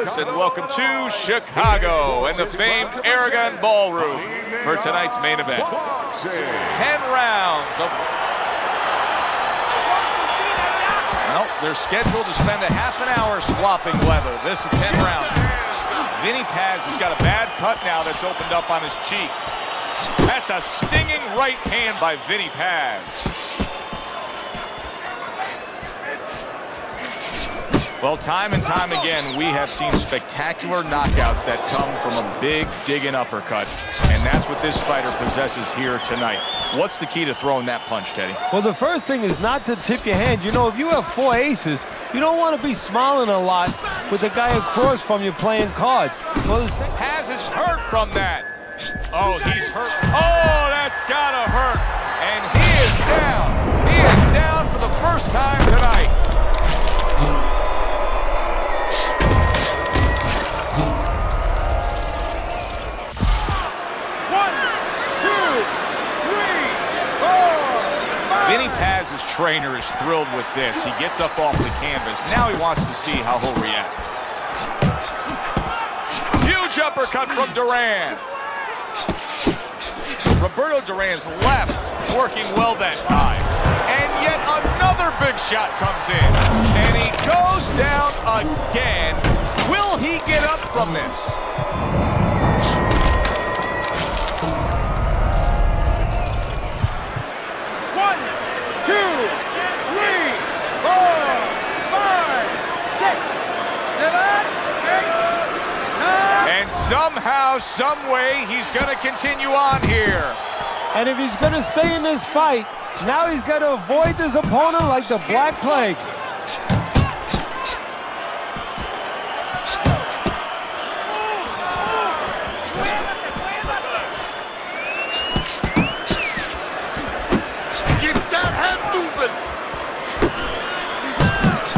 And welcome to Chicago and the famed Aragon Ballroom for tonight's main event. Ten rounds of... Well, they're scheduled to spend a half an hour swapping leather. This is 10 rounds. Vinny Paz has got a bad cut now that's opened up on his cheek. That's a stinging right hand by Vinny Paz. Well, time and time again, we have seen spectacular knockouts that come from a big, digging uppercut. And that's what this fighter possesses here tonight. What's the key to throwing that punch, Teddy? Well, the first thing is not to tip your hand. You know, if you have four aces, you don't want to be smiling a lot with the guy across from you playing cards. Well, Paz is hurt from that. Oh, he's hurt. Oh, that's got to hurt. And he is down. Vinny Paz's trainer is thrilled with this. He gets up off the canvas. Now he wants to see how he'll react. Huge uppercut from Duran. Roberto Duran's left working well that time. And yet another big shot comes in. And he goes down again. Will he get up from this? and somehow, someway, he's going to continue on here. And if he's going to stay in this fight, now he's got to avoid his opponent like the Black Plague.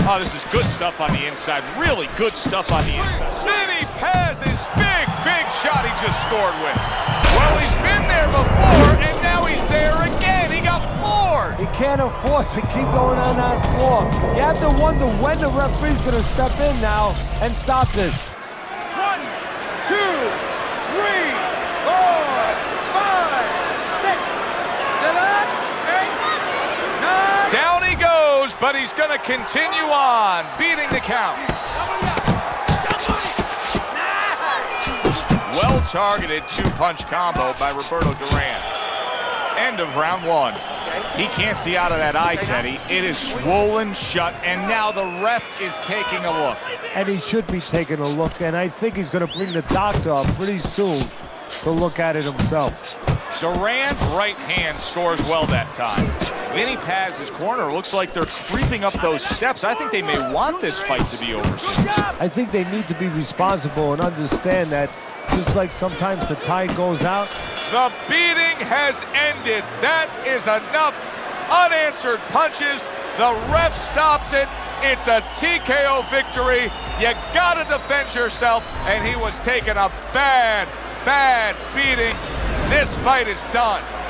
Oh, this is good stuff on the inside. Really good stuff on the inside. Vinny Paz is big, big shot he just scored with. Well, he's been there before, and now he's there again. He got floored. He can't afford to keep going on that floor. You have to wonder when the referee's going to step in now and stop this. One, two, three, four, five, six, seven, eight, nine. Down he goes, but he's going to continue on, beating the count. Well-targeted two-punch combo by Roberto Duran. End of round one. He can't see out of that eye, Teddy. It is swollen shut, and now the ref is taking a look. And he should be taking a look, and I think he's going to bring the doctor up pretty soon to look at it himself. Duran's right hand scores well that time. Vinny Paz's corner looks like they're creeping up those steps. I think they may want this fight to be over soon. I think they need to be responsible and understand that just like sometimes the tide goes out. The beating has ended. That is enough unanswered punches. The ref stops it. It's a TKO victory. You gotta defend yourself, and he was taking a bad, bad beating. This fight is done.